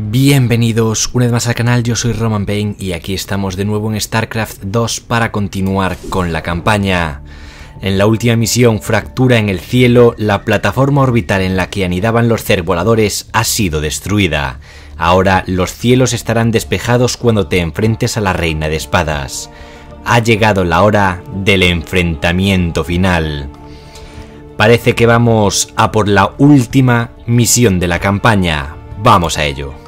Bienvenidos una vez más al canal, yo soy Roman Payne y aquí estamos de nuevo en StarCraft 2 para continuar con la campaña. En la última misión, Fractura en el Cielo, la plataforma orbital en la que anidaban los cervoladores ha sido destruida. Ahora los cielos estarán despejados cuando te enfrentes a la Reina de Espadas. Ha llegado la hora del enfrentamiento final. Parece que vamos a por la última misión de la campaña. Vamos a ello.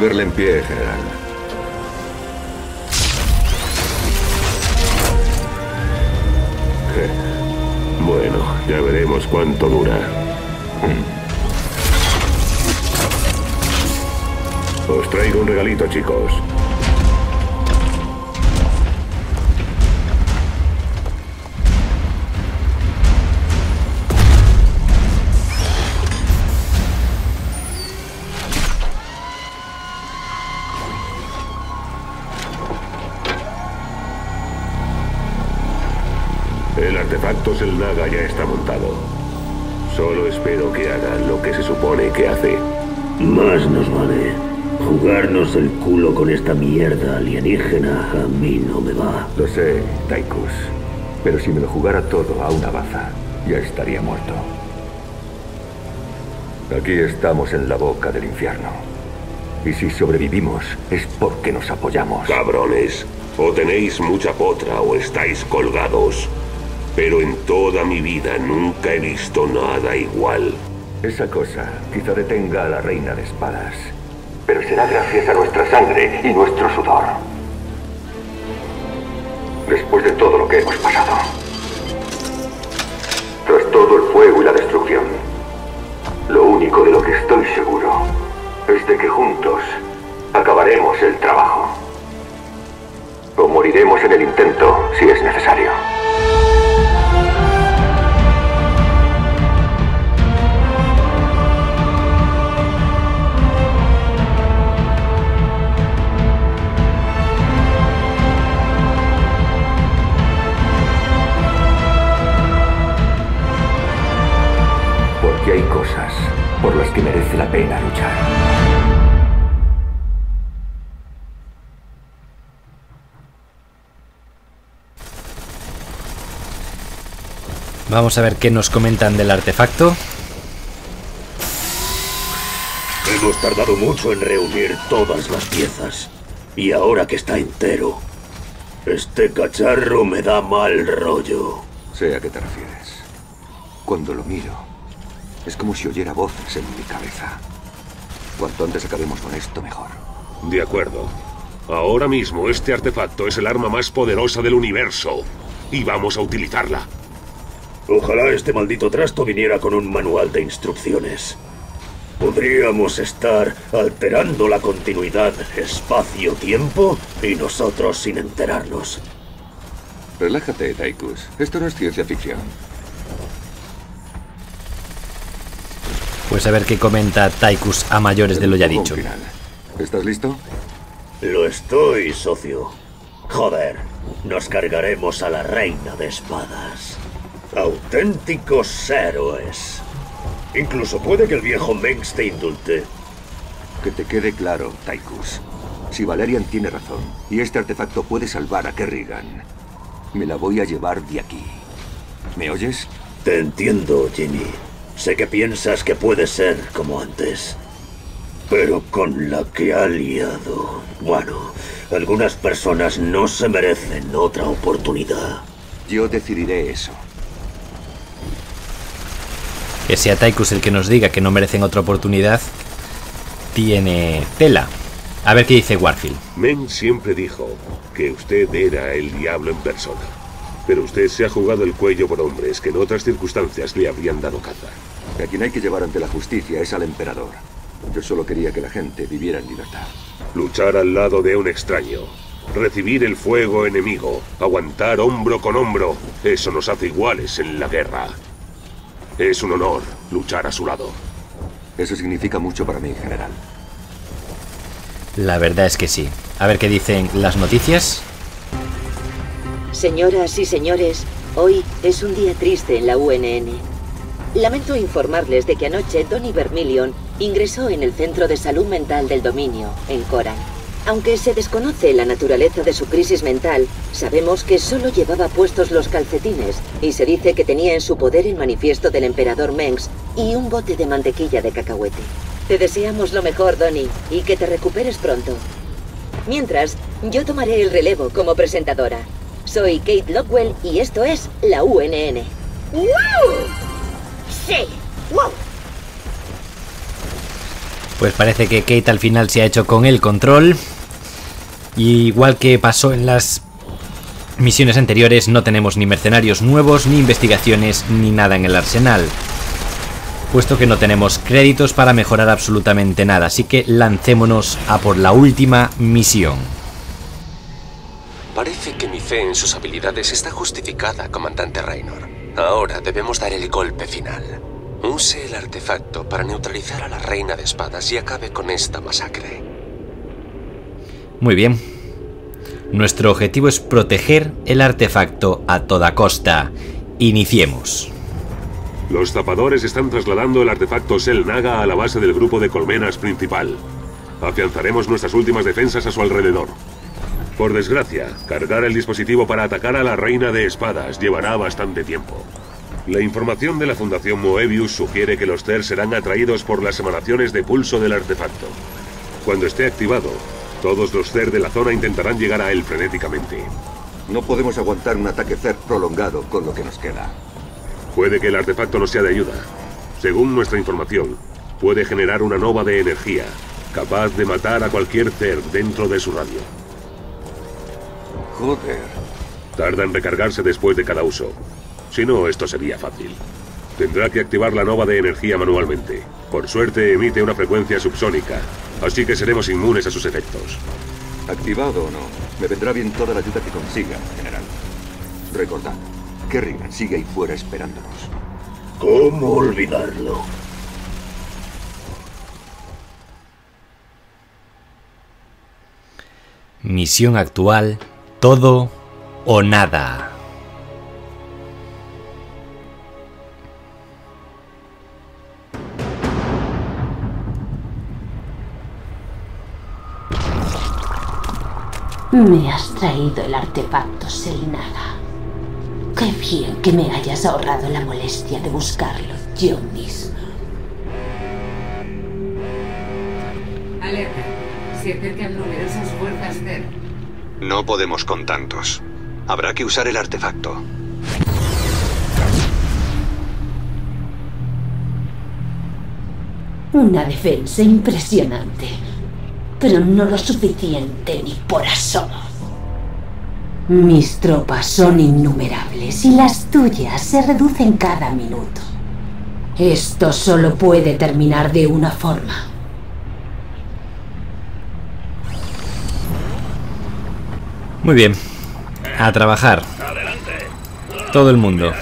De verle en pie, general. Montado. Solo espero que haga lo que se supone que hace. Más nos vale. Jugarnos el culo con esta mierda alienígena a mí no me va. Lo sé, Taikus. Pero si me lo jugara todo a una baza, ya estaría muerto. Aquí estamos en la boca del infierno. Y si sobrevivimos es porque nos apoyamos. Cabrones, o tenéis mucha potra o estáis colgados. Pero en toda mi vida nunca he visto nada igual. Esa cosa quizá detenga a la reina de espadas. Pero será gracias a nuestra sangre y nuestro sudor. Después de todo lo que hemos pasado. Tras todo el fuego y la destrucción. Lo único de lo que estoy seguro es de que juntos acabaremos el trabajo. O moriremos en el intento si es necesario. Cosas por las que merece la pena luchar. Vamos a ver qué nos comentan del artefacto. Hemos tardado mucho en reunir todas las piezas. Y ahora que está entero, este cacharro me da mal rollo. Sé a qué te refieres. Cuando lo miro, es como si oyera voces en mi cabeza. Cuanto antes acabemos con esto, mejor. De acuerdo. Ahora mismo este artefacto es el arma más poderosa del universo. Y vamos a utilizarla. Ojalá este maldito trasto viniera con un manual de instrucciones. Podríamos estar alterando la continuidad espacio-tiempo y nosotros sin enterarnos. Relájate, Taikus. Esto no es ciencia ficción. Pues a ver qué comenta Taikus a mayores de lo ya dicho. ¿Estás listo? Lo estoy, socio. Joder, nos cargaremos a la reina de espadas. Auténticos héroes. Incluso puede que el viejo Mengs te indulte. Que te quede claro, Taikus. Si Valerian tiene razón, y este artefacto puede salvar a Kerrigan, me la voy a llevar de aquí. ¿Me oyes? Te entiendo, Jimmy. Sé que piensas que puede ser como antes. Pero con la que ha liado... Bueno, algunas personas no se merecen otra oportunidad. Yo decidiré eso. Que sea Taikus el que nos diga que no merecen otra oportunidad, tiene tela. A ver qué dice Warfield. Men siempre dijo que usted era el diablo en persona. Pero usted se ha jugado el cuello por hombres que en otras circunstancias le habrían dado caza. A quien hay que llevar ante la justicia es al emperador. Yo solo quería que la gente viviera en libertad. Luchar al lado de un extraño. Recibir el fuego enemigo. Aguantar hombro con hombro. Eso nos hace iguales en la guerra. Es un honor luchar a su lado. Eso significa mucho para mí, general. La verdad es que sí. A ver qué dicen las noticias. Señoras y señores, hoy es un día triste en la UNN. Lamento informarles de que anoche Donny Vermilion ingresó en el Centro de Salud Mental del Dominio, en Coran. Aunque se desconoce la naturaleza de su crisis mental, sabemos que solo llevaba puestos los calcetines y se dice que tenía en su poder el manifiesto del emperador Mengs y un bote de mantequilla de cacahuete. Te deseamos lo mejor, Donnie, y que te recuperes pronto. Mientras, yo tomaré el relevo como presentadora. Soy Kate Lockwell y esto es la UNN. ¡Wow! Pues parece que Kate al final se ha hecho con el control igual que pasó en las misiones anteriores, no tenemos ni mercenarios nuevos, ni investigaciones, ni nada en el arsenal. Puesto que no tenemos créditos para mejorar absolutamente nada, así que lancémonos a por la última misión. Parece que mi fe en sus habilidades está justificada, comandante Raynor. Ahora debemos dar el golpe final. Use el artefacto para neutralizar a la reina de espadas y acabe con esta masacre. Muy bien. Nuestro objetivo es proteger el artefacto a toda costa. Iniciemos. Los zapadores están trasladando el artefacto Selnaga a la base del grupo de colmenas principal. Afianzaremos nuestras últimas defensas a su alrededor. Por desgracia, cargar el dispositivo para atacar a la Reina de Espadas llevará bastante tiempo. La información de la Fundación Moebius sugiere que los CER serán atraídos por las emanaciones de pulso del artefacto. Cuando esté activado, todos los CER de la zona intentarán llegar a él frenéticamente. No podemos aguantar un ataque CER prolongado con lo que nos queda. Puede que el artefacto nos sea de ayuda. Según nuestra información, puede generar una nova de energía, capaz de matar a cualquier CER dentro de su radio. Joder. Tarda en recargarse después de cada uso. Si no, esto sería fácil. Tendrá que activar la nova de energía manualmente. Por suerte emite una frecuencia subsónica, así que seremos inmunes a sus efectos. Activado o no, me vendrá bien toda la ayuda que consiga, general. Recordad, Kerrigan sigue ahí fuera esperándonos. ¿Cómo olvidarlo? Misión actual, todo o nada. Me has traído el artefacto Selinaga. Qué bien que me hayas ahorrado la molestia de buscarlo yo mismo. Alerta. Se acercan numerosas fuerzas CER. No podemos con tantos. Habrá que usar el artefacto. Una defensa impresionante. pero no lo suficiente ni por asomo. Mis tropas son innumerables y las tuyas se reducen cada minuto. Esto solo puede terminar de una forma. Muy bien. A trabajar. Todo el mundo.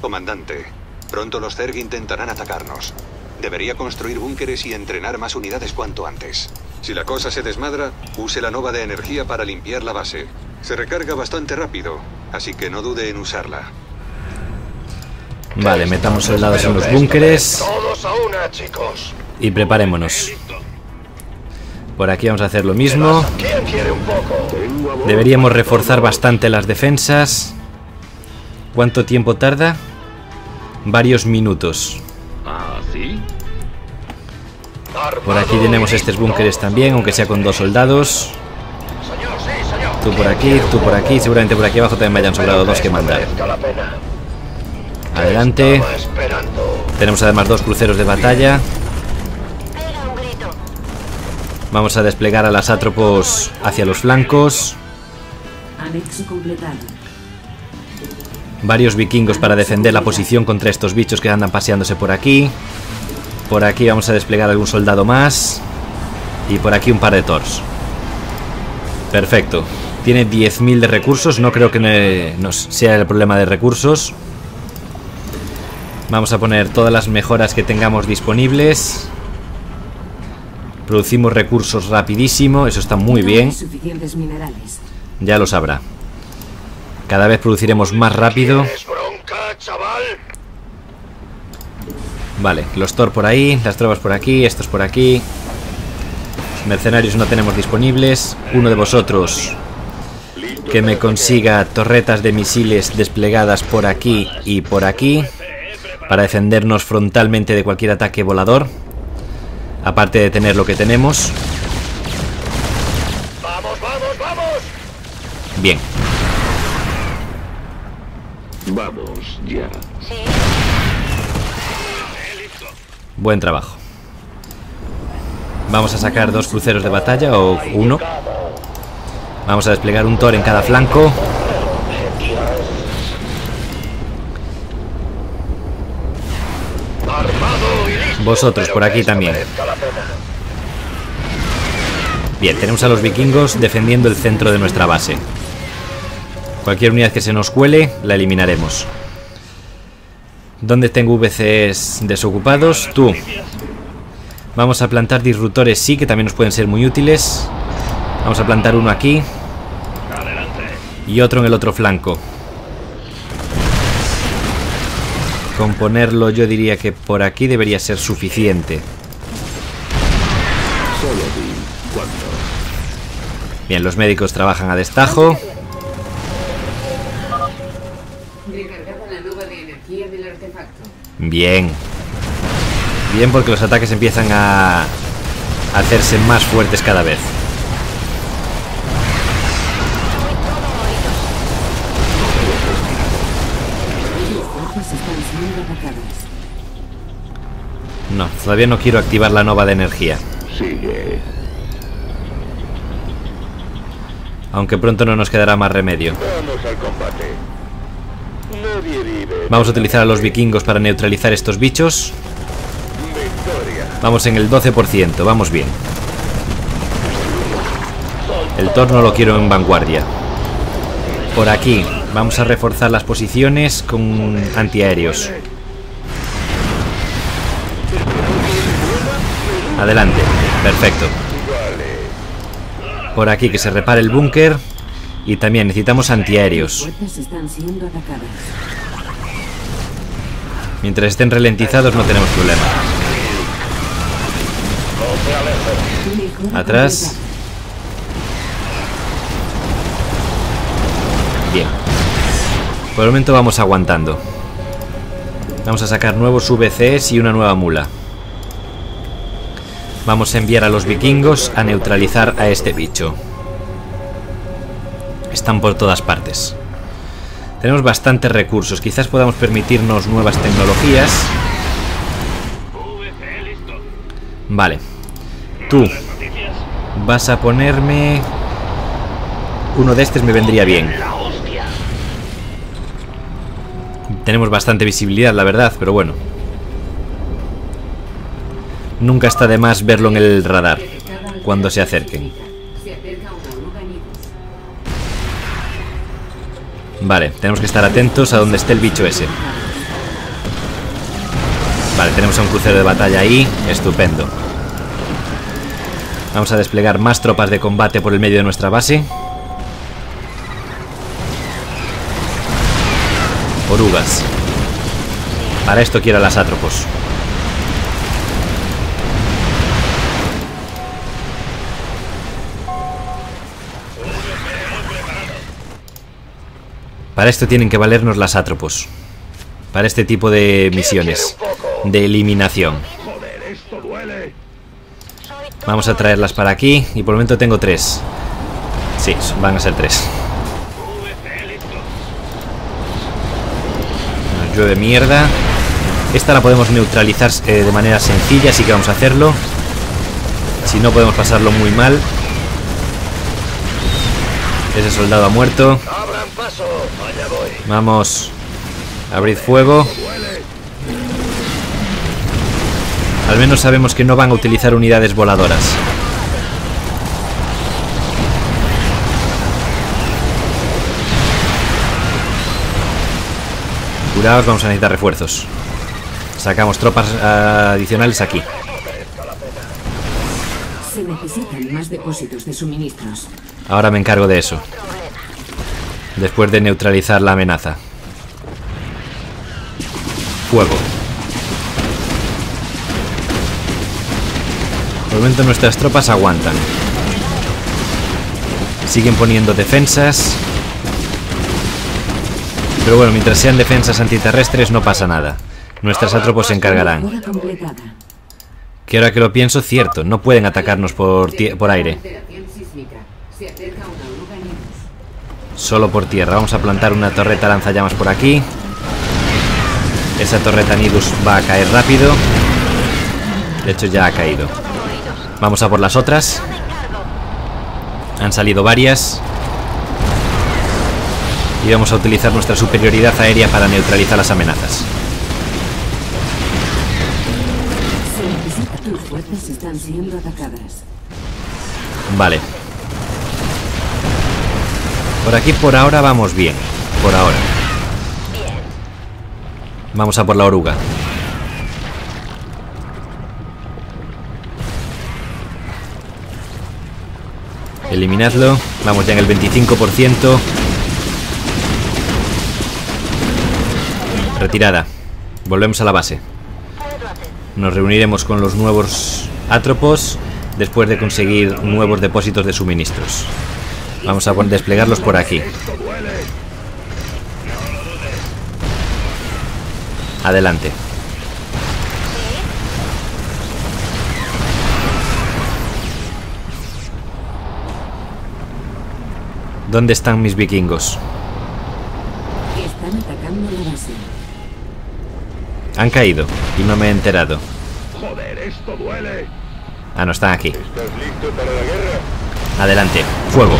Comandante, pronto los Zerg intentarán atacarnos. Debería construir búnkeres y entrenar más unidades cuanto antes. Si la cosa se desmadra, use la nova de energía para limpiar la base. Se recarga bastante rápido, así que no dude en usarla. Vale, metamos soldados en los búnkeres. Todos a una, chicos. Y preparémonos. Por aquí vamos a hacer lo mismo. Deberíamos reforzar bastante las defensas. ¿Cuánto tiempo tarda? Varios minutos. ¿Ah? Por aquí tenemos estos búnkeres también, aunque sea con dos soldados. Tú por aquí, tú por aquí. Seguramente por aquí abajo también me hayan sobrado dos que mandar. Merezca la pena. Adelante. Tenemos además dos cruceros de batalla. Vamos a desplegar a las átropos hacia los flancos. Varios vikingos para defender la posición contra estos bichos que andan paseándose por aquí. Por aquí vamos a desplegar algún soldado más. Y por aquí un par de tors. Perfecto. Tiene 10.000 de recursos. No creo que nos sea el problema de recursos. Vamos a poner todas las mejoras que tengamos disponibles. Producimos recursos rapidísimo. Eso está muy bien. Ya lo sabrá. Cada vez produciremos más rápido. Vale, los Thor por ahí, las tropas por aquí, estos por aquí. Mercenarios no tenemos disponibles. Uno de vosotros que me consiga torretas de misiles desplegadas por aquí y por aquí para defendernos frontalmente de cualquier ataque volador. Aparte de tener lo que tenemos. Vamos, vamos, vamos. Bien, Vamos, ya. buen trabajo. Vamos a sacar dos cruceros de batalla o uno. Vamos a desplegar un Thor en cada flanco. Vosotros por aquí también. Bien, tenemos a los vikingos defendiendo el centro de nuestra base. Cualquier unidad que se nos cuele, la eliminaremos. ¿Dónde tengo VCs desocupados? Tú. Vamos a plantar disruptores, sí, que también nos pueden ser muy útiles. Vamos a plantar uno aquí. Y otro en el otro flanco. Con ponerlo yo diría que por aquí debería ser suficiente. Bien, los médicos trabajan a destajo. Bien. Bien porque los ataques empiezan a hacerse más fuertes cada vez. No, todavía no quiero activar la nova de energía. Sigue. Aunque pronto no nos quedará más remedio. Vamos al combate. Nadie vive. Vamos a utilizar a los vikingos para neutralizar estos bichos. Victoria. Vamos en el 12%, vamos bien. El Thor no lo quiero en vanguardia. Por aquí, vamos a reforzar las posiciones con antiaéreos. Adelante, perfecto. Por aquí que se repare el búnker. Y también necesitamos antiaéreos. Mientras estén ralentizados no tenemos problema. Atrás. Bien. Por el momento vamos aguantando. Vamos a sacar nuevos VCs y una nueva mula. Vamos a enviar a los vikingos a neutralizar a este bicho. Están por todas partes. Tenemos bastantes recursos. Quizás podamos permitirnos nuevas tecnologías. Vale. Tú vas a ponerme... Uno de estos me vendría bien. Tenemos bastante visibilidad, la verdad, pero bueno. Nunca está de más verlo en el radar cuando se acerquen. Vale, tenemos que estar atentos a donde esté el bicho ese. Vale, tenemos a un crucero de batalla ahí. Estupendo. Vamos a desplegar más tropas de combate por el medio de nuestra base. Orugas. Para esto quiero a las Atropos. Para esto tienen que valernos las Atropos. Para este tipo de misiones. De eliminación. Vamos a traerlas para aquí. Y por el momento tengo tres. Sí, van a ser tres. Nos llueve mierda. Esta la podemos neutralizar eh, de manera sencilla, así que vamos a hacerlo. Si no, podemos pasarlo muy mal. Ese soldado ha muerto. Vamos. Abrid fuego. Al menos sabemos que no van a utilizar unidades voladoras. Curaos, vamos a necesitar refuerzos. Sacamos tropas adicionales aquí. Se necesitan más depósitos de suministros. Ahora me encargo de eso. Después de neutralizar la amenaza. Fuego. Por el momento nuestras tropas aguantan. Siguen poniendo defensas. Pero bueno, mientras sean defensas antiterrestres no pasa nada. Nuestras atropos se encargarán. Que ahora que lo pienso, cierto, no pueden atacarnos por, por aire. Solo por tierra. Vamos a plantar una torreta lanzallamas por aquí. Esa torreta Nidus va a caer rápido. De hecho, ya ha caído. Vamos a por las otras. Han salido varias. Y vamos a utilizar nuestra superioridad aérea para neutralizar las amenazas. Vale. Por aquí por ahora vamos bien. Por ahora. Vamos a por la oruga. Eliminadlo. Vamos ya en el 25%. Retirada. Volvemos a la base. Nos reuniremos con los nuevos Atropos después de conseguir nuevos depósitos de suministros. Vamos a desplegarlos por aquí. Adelante. ¿Dónde están mis vikingos? Están atacando la base. Han caído y no me he enterado. Joder, esto duele. Ah, no están aquí. ¿Estás listo para la guerra? Adelante. Fuego.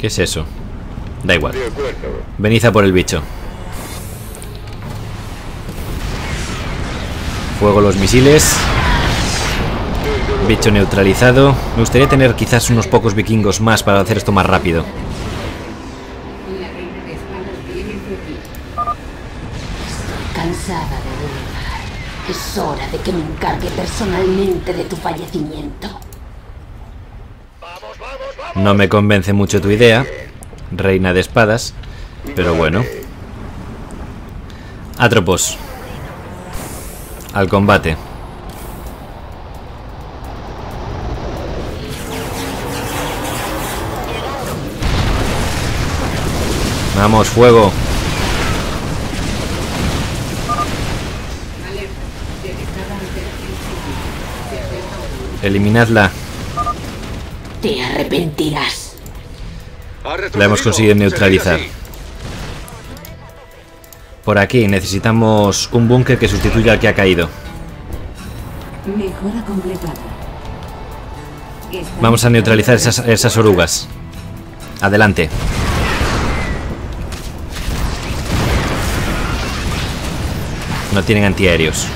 ¿Qué es eso? Da igual. Venid a por el bicho. Fuego los misiles. Bicho neutralizado. Me gustaría tener quizás unos pocos vikingos más para hacer esto más rápido. Aquí. Cansada de. Es hora de que me encargue personalmente de tu fallecimiento. No me convence mucho tu idea, reina de espadas, pero bueno. Atropos. Al combate. Vamos, fuego. Alerta. Te arrepentirás. La hemos conseguido neutralizar. Por aquí necesitamos un búnker que sustituya al que ha caído. Mejora completada. Vamos a neutralizar esas, esas orugas. Adelante. No tienen antiaéreos.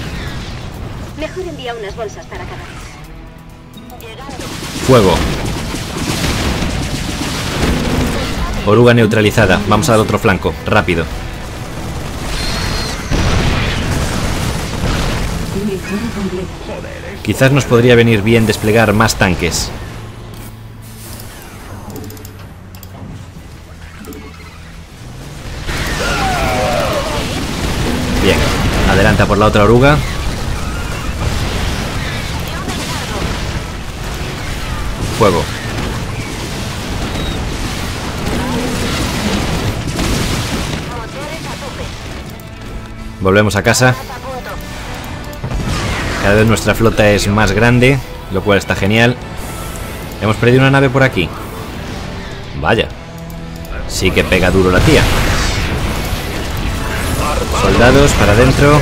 Mejor envía unas bolsas para cada vez. Fuego. Oruga neutralizada. Vamos al otro flanco. Rápido. Quizás nos podría venir bien desplegar más tanques. Bien. Adelanta por la otra oruga. Fuego. Volvemos a casa. Cada vez nuestra flota es más grande, lo cual está genial. Hemos perdido una nave por aquí. Vaya. Sí que pega duro la tía. Soldados para adentro.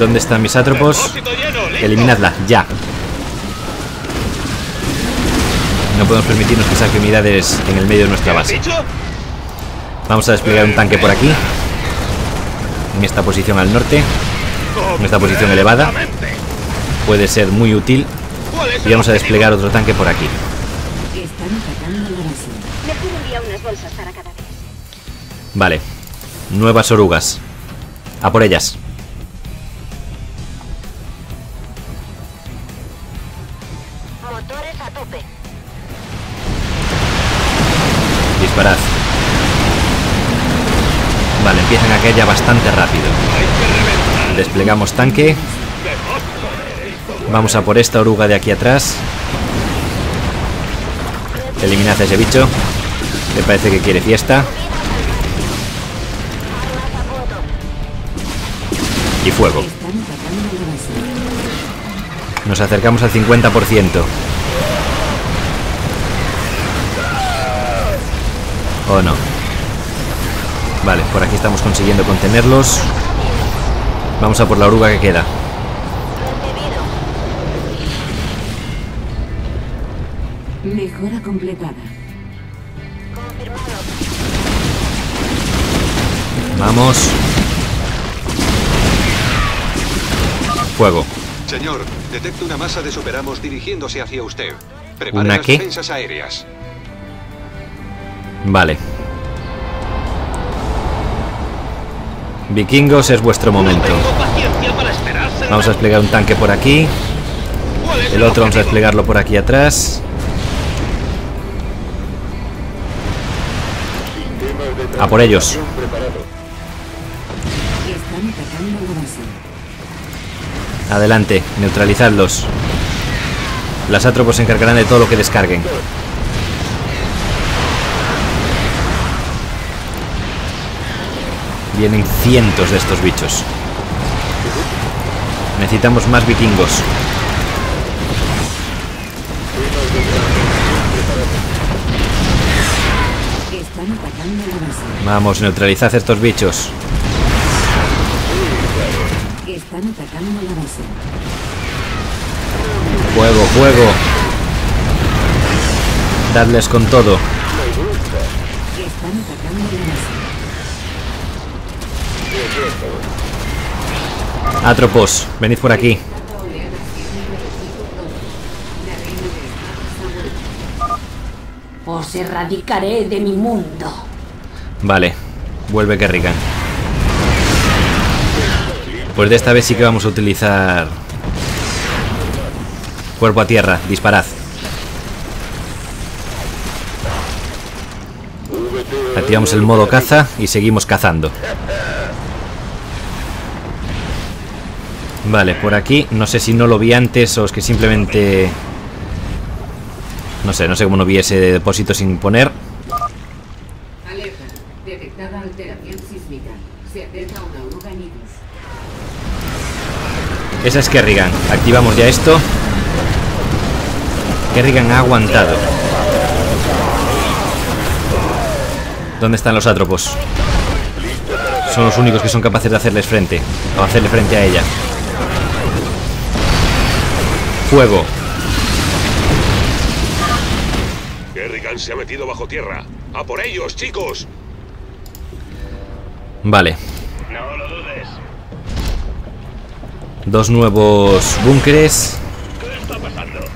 ¿Dónde están mis átropos? Eliminadla, ya. No podemos permitirnos que saque unidades en el medio de nuestra base. Vamos a desplegar un tanque por aquí. En esta posición al norte. En esta posición elevada. Puede ser muy útil. Y vamos a desplegar otro tanque por aquí. Están atacando la base. Mejor envía unas bolsas para cada vez. Vale. Nuevas orugas. A por ellas. Disparad. Vale, empiezan a caer ya bastante rápido. Desplegamos tanque. Vamos a por esta oruga de aquí atrás. Eliminad a ese bicho. Me parece que quiere fiesta. Y fuego. Nos acercamos al 50%. ¿O no? Vale, por aquí estamos consiguiendo contenerlos. Vamos a por la oruga que queda. Mejora completada. Vamos. Fuego. Señor, detecto una masa de superamos dirigiéndose hacia usted. Prepare ¿Una las qué? defensas aéreas. Vale. Vikingos, es vuestro momento. Vamos a desplegar un tanque por aquí. El otro vamos a desplegarlo por aquí atrás. A por ellos. Adelante, neutralizadlos. Las átropos se encargarán de todo lo que descarguen. Vienen cientos de estos bichos. Necesitamos más vikingos. Vamos, neutralizad estos bichos. Están atacando. Fuego, fuego. Dadles con todo. Están atacando la base. Atropos, venid por aquí. Os erradicaré de mi mundo. Vale, vuelve Kerrigan. Pues de esta vez sí que vamos a utilizar... Cuerpo a tierra, disparad. Activamos el modo caza y seguimos cazando. Vale, por aquí, no sé si no lo vi antes o es que simplemente... No sé, no sé cómo no vi ese depósito sin poner. Esa es Kerrigan. Activamos ya esto. Kerrigan ha aguantado. ¿Dónde están los atropos? Son los únicos que son capaces de hacerles frente. O hacerle frente a ella. Fuego. Kerrigan se ha metido bajo tierra. ¡A por ellos, chicos! Vale. No lo dudes. Dos nuevos búnkeres.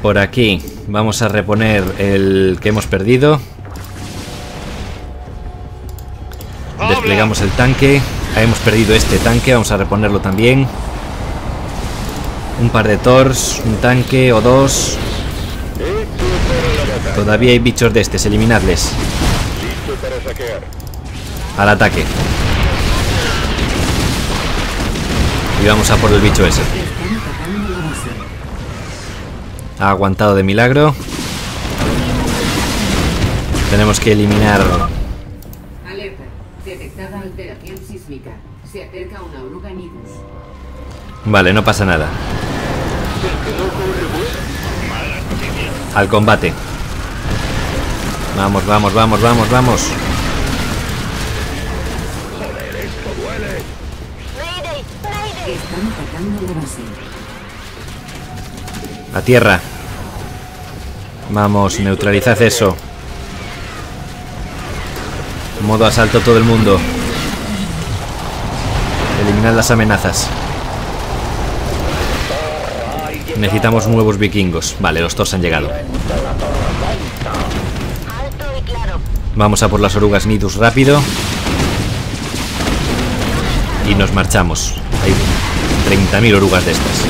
Por aquí. Vamos a reponer el que hemos perdido. Desplegamos el tanque. Ah, hemos perdido este tanque. Vamos a reponerlo también. Un par de Tors, un tanque o dos. Todavía hay bichos de estos, eliminadles. Al ataque. Y vamos a por el bicho ese. Ha aguantado de milagro. Tenemos que eliminar... Alerta. Detectada alteración sísmica. Se acerca una oruga Nidus. Vale, no pasa nada. Al combate. Vamos, vamos, vamos, vamos, vamos. A tierra. Vamos, neutralizad eso. Modo asalto todo el mundo. Eliminad las amenazas. Necesitamos nuevos vikingos. Vale, los Tors han llegado. Vamos a por las orugas Nidus rápido. Y nos marchamos. Hay 30.000 orugas de estas.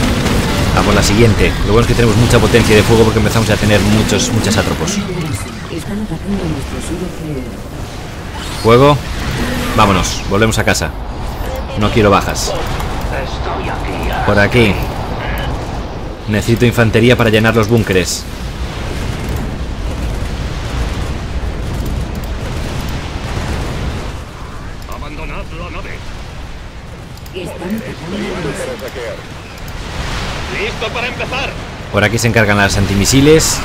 A por la siguiente. Lo bueno es que tenemos mucha potencia de fuego porque empezamos a tener muchos, muchos atropos. Fuego. Vámonos, volvemos a casa. No quiero bajas. Por aquí. Necesito infantería para llenar los búnkeres. Abandonad la nave. ¡Listo para empezar! Por aquí se encargan las antimisiles,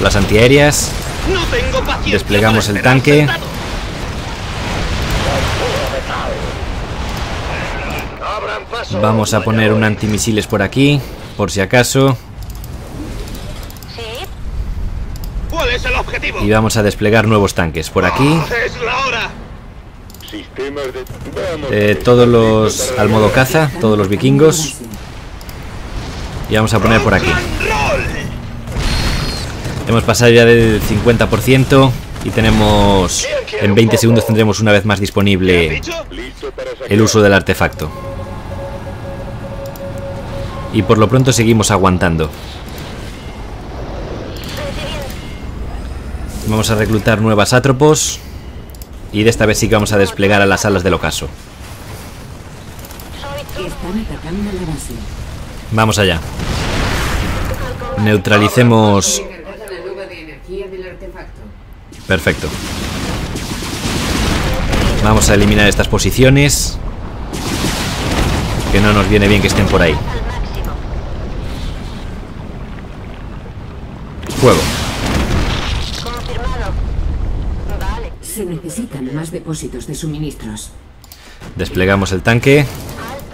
las antiaéreas. ¡No tengo paciencia! Desplegamos el tanque. sentado. Vamos a poner un antimisiles por aquí, por si acaso. ¿Cuál es el objetivo? Y vamos a desplegar nuevos tanques. Por aquí, ¡Es la hora! eh, todos los al modo caza, todos los vikingos. Y vamos a poner por aquí. Hemos pasado ya del 50% y tenemos... En 20 segundos tendremos una vez más disponible el uso del artefacto. Y por lo pronto seguimos aguantando. Vamos a reclutar nuevas atropos. Y de esta vez sí que vamos a desplegar a las alas del ocaso. Vamos allá. Neutralicemos... Perfecto. Vamos a eliminar estas posiciones. Que no nos viene bien que estén por ahí. Fuego. Se necesitan más depósitos de suministros. Desplegamos el tanque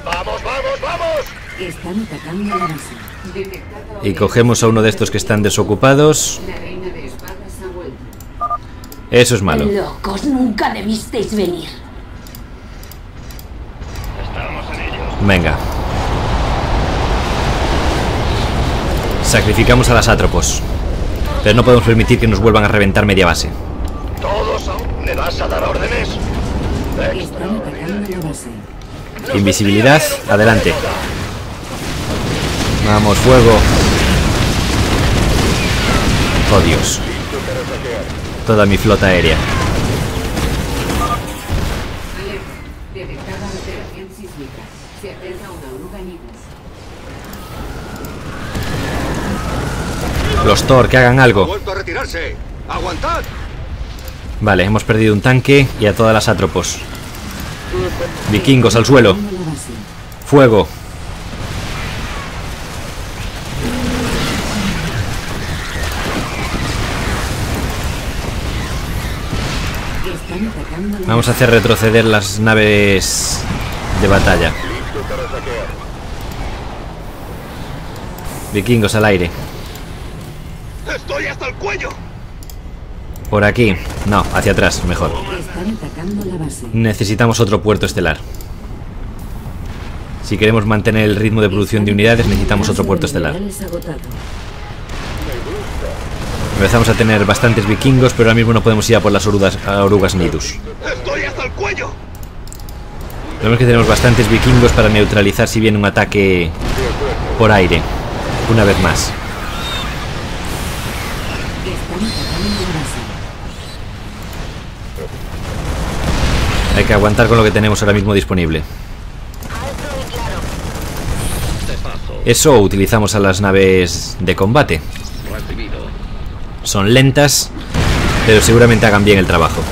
¡Vamos, vamos, vamos! Están atacando la base. Y cogemos a uno de estos que están desocupados. Eso es malo. Locos, nunca debisteis venir. Estamos en ello. Venga. Sacrificamos a las atropos. Pero no podemos permitir que nos vuelvan a reventar media base. ¿Todos le vas a dar órdenes? Invisibilidad, adelante. Vamos, fuego. Oh Dios. Toda mi flota aérea. Diablos, Thor, que hagan algo. Vale, hemos perdido un tanque y a todas las atropos. Vikingos al suelo. Fuego. Vamos a hacer retroceder las naves de batalla. Vikingos al aire. ¡Estoy hasta el cuello! Por aquí. No, hacia atrás, mejor. Están atacando la base. Necesitamos otro puerto estelar. Si queremos mantener el ritmo de producción de unidades, necesitamos otro puerto estelar. Empezamos a tener bastantes vikingos, pero ahora mismo no podemos ir a por las orugas, a orugas nidus. ¡Estoy hasta el cuello! Vemos que tenemos bastantes vikingos para neutralizar si viene un ataque por aire. Una vez más. Hay que aguantar con lo que tenemos ahora mismo disponible. Eso utilizamos a las naves de combate. Son lentas, pero seguramente hagan bien el trabajo.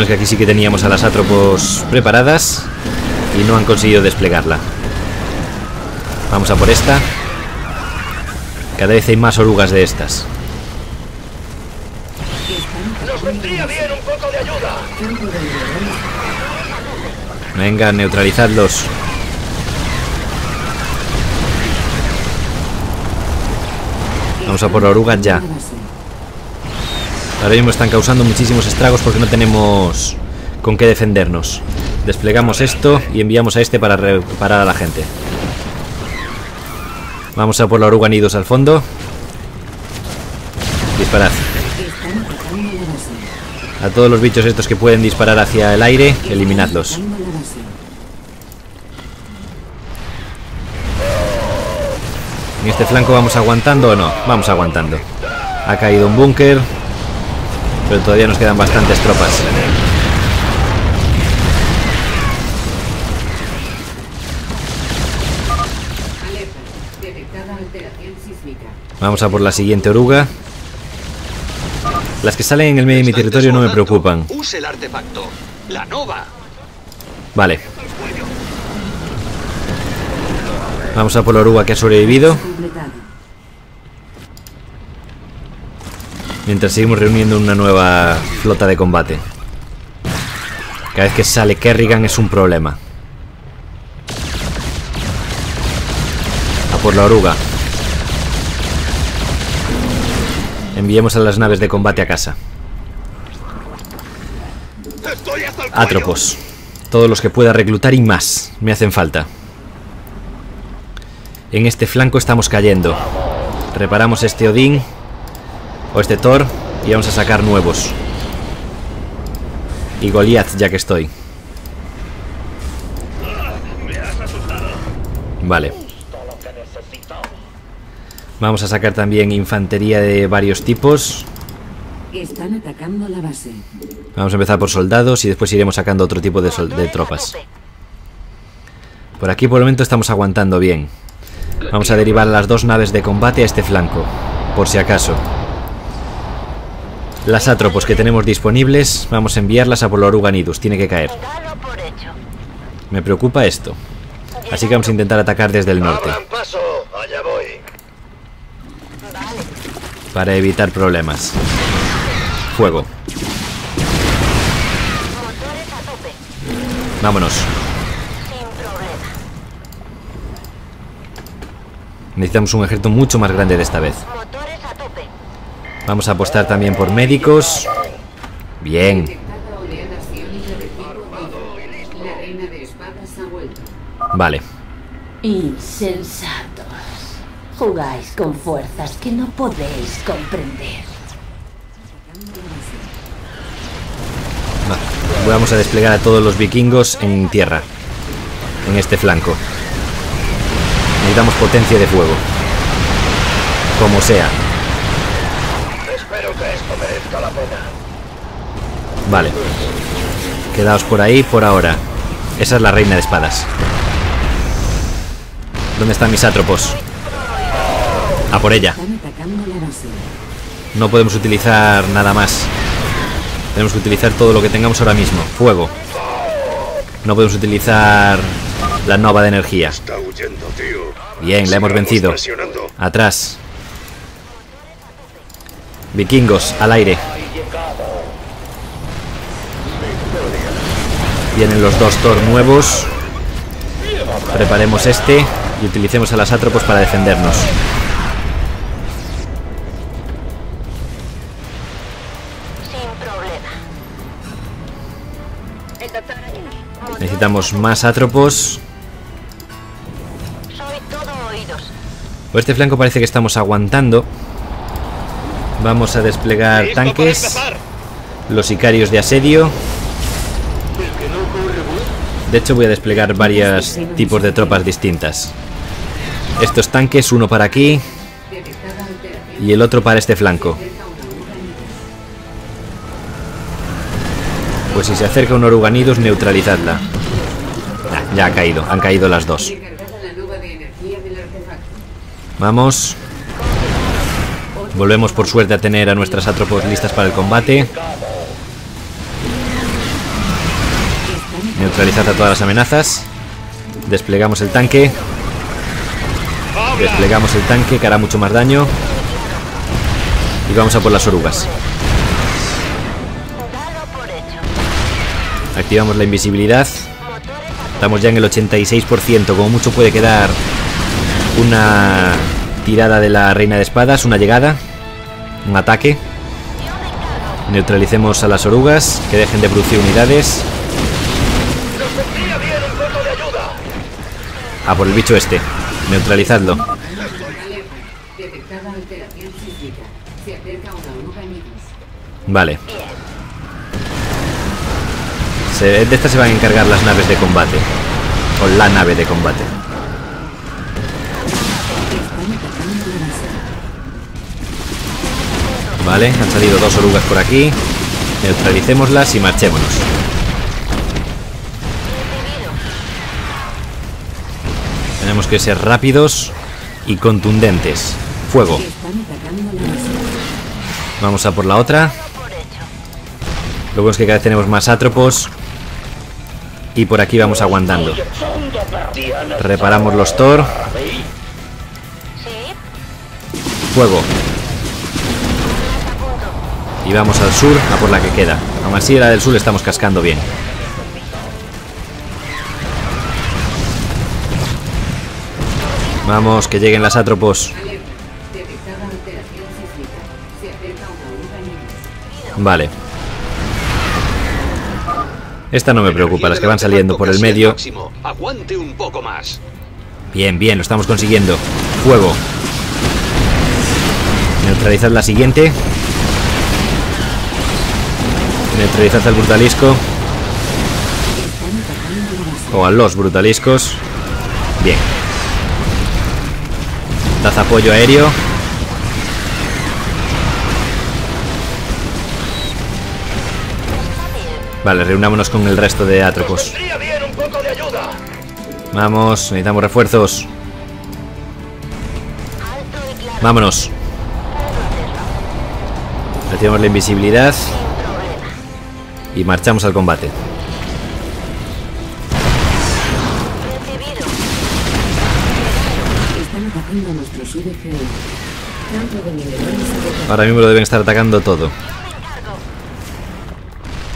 Bueno es que aquí sí que teníamos a las atropos preparadas y no han conseguido desplegarla. Vamos a por esta. Cada vez hay más orugas de estas. ¡Nos vendría bien un poco de ayuda! Venga, neutralizadlos. Vamos a por la oruga ya. Ahora mismo están causando muchísimos estragos porque no tenemos con qué defendernos. Desplegamos esto y enviamos a este para reparar a la gente. Vamos a por la oruga nidos al fondo. Disparad. A todos los bichos estos que pueden disparar hacia el aire, eliminadlos. En este flanco vamos aguantando o no? Vamos aguantando. Ha caído un búnker. Pero todavía nos quedan bastantes tropas. Alerta. Detectada alteración sísmica. Vamos a por la siguiente oruga. Las que salen en el medio de mi territorio no me preocupan. Use el artefacto. La nova. Vale. Vamos a por la oruga que ha sobrevivido. Completado. Mientras seguimos reuniendo una nueva flota de combate. Cada vez que sale Kerrigan es un problema. A por la oruga. Enviemos a las naves de combate a casa. Atropos. Todos los que pueda reclutar y más. Me hacen falta. En este flanco estamos cayendo. Reparamos este Odín. O este Thor. Y vamos a sacar nuevos. Y Goliath, ya que estoy. Vale. Vamos a sacar también infantería de varios tipos. Están atacando la base. Vamos a empezar por soldados y después iremos sacando otro tipo de tropas. Por aquí por el momento estamos aguantando bien. Vamos a derivar las dos naves de combate a este flanco, por si acaso. Las atropos que tenemos disponibles, vamos a enviarlas a por la oruga Nidus, tiene que caer. Me preocupa esto. Así que vamos a intentar atacar desde el norte, para evitar problemas. Fuego. Vámonos. Necesitamos un ejército mucho más grande de esta vez. Vamos a apostar también por médicos. Bien. Vale. Insensatos. Jugáis con fuerzas que no podéis comprender. Va. Vamos a desplegar a todos los vikingos en tierra. En este flanco. Necesitamos potencia de fuego. Como sea. Espero que esto merezca la pena. Vale. Quedaos por ahí por ahora. Esa es la reina de espadas. ¿Dónde están mis atropos? A por ella. No podemos utilizar nada más. Tenemos que utilizar todo lo que tengamos ahora mismo. Fuego. No podemos utilizar la nova de energía. Está huyendo, tío. Bien, la hemos vencido. Atrás. Vikingos, al aire. Vienen los dos Thor nuevos. Preparemos este y utilicemos a las Atropos para defendernos. Necesitamos más Atropos. Por este flanco parece que estamos aguantando. Vamos a desplegar tanques. Los sicarios de asedio. De hecho voy a desplegar varios tipos de tropas distintas. Estos tanques, uno para aquí y el otro para este flanco. Pues si se acerca un oruganidus, neutralizadla. Ah, ya ha caído, han caído las dos. Vamos. Volvemos por suerte a tener a nuestras atropos listas para el combate. Neutralizad a todas las amenazas. Desplegamos el tanque. Desplegamos el tanque que hará mucho más daño. Y vamos a por las orugas. Activamos la invisibilidad. Estamos ya en el 86%. Como mucho puede quedar una tirada de la reina de espadas, una llegada, un ataque. Neutralicemos a las orugas, que dejen de producir unidades. A por el bicho este. Neutralizadlo. Vale. Se- de estas se van a encargar las naves de combate. O la nave de combate. Vale, han salido dos orugas por aquí. Neutralicémoslas y marchémonos. Tenemos que ser rápidos y contundentes. Fuego. Vamos a por la otra. Lo bueno es que cada vez tenemos más atropos. Y por aquí vamos aguantando. Reparamos los Thor. Fuego. Y vamos al sur, a por la que queda. Aún así, la del sur estamos cascando bien. Vamos, que lleguen las atropos. Vale. Esta no me preocupa, las que van saliendo por el medio. Máximo. Aguante un poco más. Bien, bien, lo estamos consiguiendo. Fuego. Neutralizad la siguiente. Neutralizad al brutalisco. O a los brutaliscos. Bien. Dad apoyo aéreo. Vale, reunámonos con el resto de atropos. Vamos, necesitamos refuerzos. Vámonos. Activamos la invisibilidad. Y marchamos al combate. Ahora mismo lo deben estar atacando todo.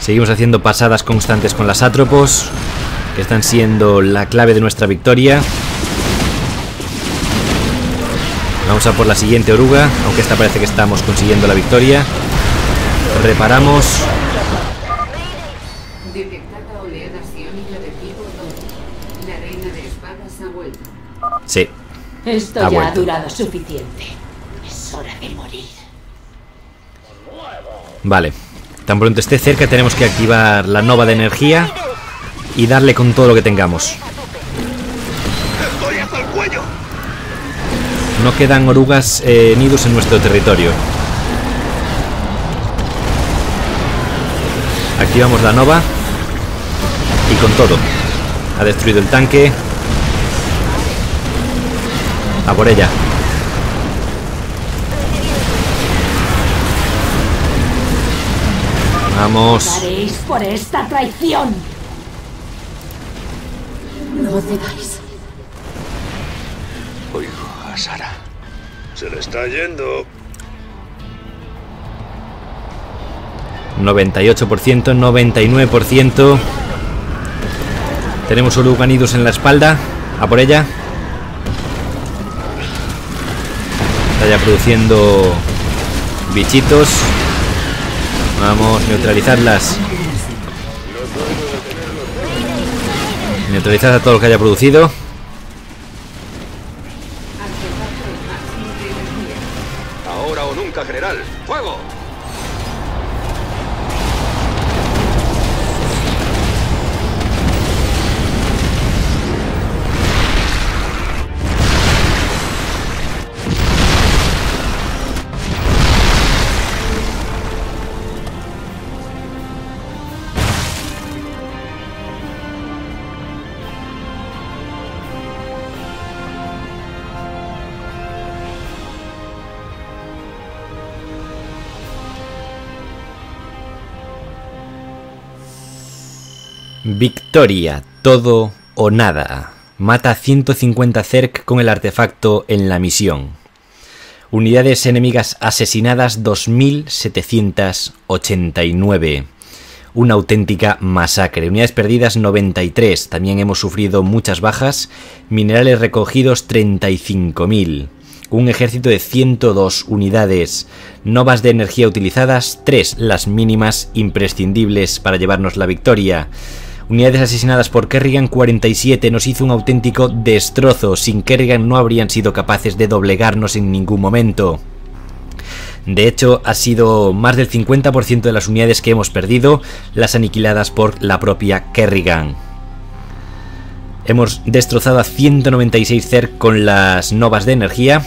Seguimos haciendo pasadas constantes con las atropos, que están siendo la clave de nuestra victoria. Vamos a por la siguiente oruga, aunque esta parece que estamos consiguiendo la victoria. Reparamos. Detectada oleada psiónica de tipo 2. La reina de espadas ha vuelto. Sí, Esto Ha ya ha durado suficiente. Es hora de morir. vale. Tan pronto esté cerca tenemos que activar la nova de energía y darle con todo lo que tengamos. ¡Estoy hasta el cuello! No quedan orugas eh, nidos en nuestro territorio. Activamos la nova. Y con todo. Ha destruido el tanque. A por ella. Vamos. Por esta traición. retrocedáis. Oigo a Sara. Se le está yendo. 98%, 99%. Tenemos Uruganidos en la espalda. A por ella. Está ya produciendo bichitos. Vamos, neutralizarlas. Neutralizar a todo lo que haya producido. Victoria, todo o nada. Mata a 150 Zerg con el artefacto en la misión. Unidades enemigas asesinadas 2789. Una auténtica masacre. Unidades perdidas 93. También hemos sufrido muchas bajas. Minerales recogidos 35.000. Un ejército de 102 unidades. Novas de energía utilizadas 3, las mínimas imprescindibles para llevarnos la victoria. Unidades asesinadas por Kerrigan 47 nos hizo un auténtico destrozo. Sin Kerrigan no habrían sido capaces de doblegarnos en ningún momento. De hecho, ha sido más del 50% de las unidades que hemos perdido las aniquiladas por la propia Kerrigan. Hemos destrozado a 196 Zerg con las novas de energía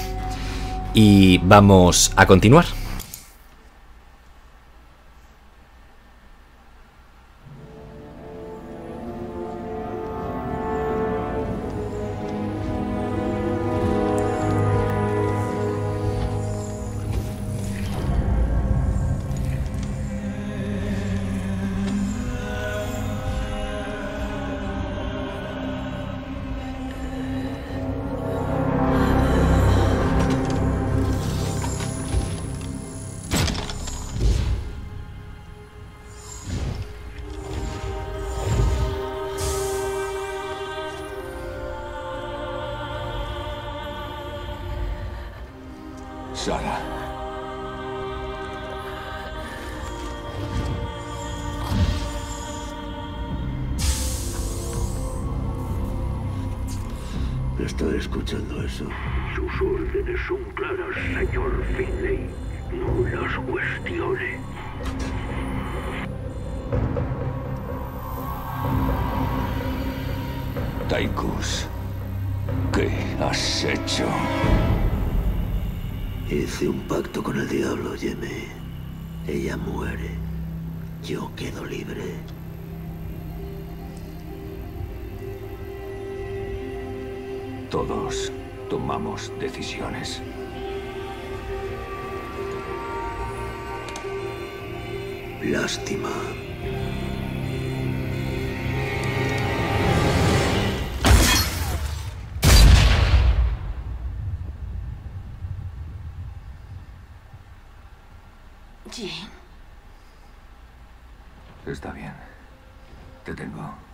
y vamos a continuar. Decisiones. Lástima. Jane. Está bien. Te tengo.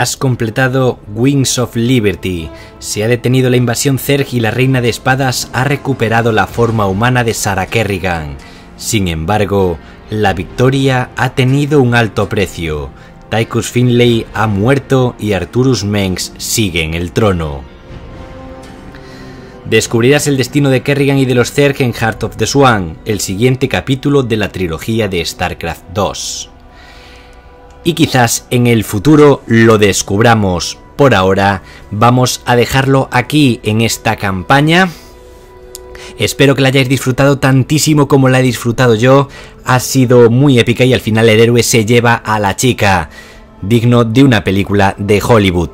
Has completado Wings of Liberty. Se ha detenido la invasión Zerg y la Reina de Espadas ha recuperado la forma humana de Sarah Kerrigan. Sin embargo, la victoria ha tenido un alto precio. Tychus Finlay ha muerto y Arturus Mengs sigue en el trono. Descubrirás el destino de Kerrigan y de los Zerg en Heart of the Swan, el siguiente capítulo de la trilogía de StarCraft 2 y quizás en el futuro lo descubramos. Por ahora vamos a dejarlo aquí en esta campaña. Espero que la hayáis disfrutado tantísimo como la he disfrutado yo. Ha sido muy épica y al final el héroe se lleva a la chica, digno de una película de Hollywood.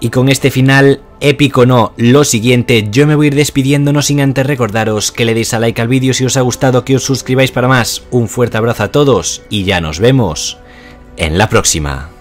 Y con este final épico no, lo siguiente, yo me voy a ir despidiendo no sin antes recordaros que le deis a like al vídeo si os ha gustado, que os suscribáis para más. Un fuerte abrazo a todos y ya nos vemos en la próxima.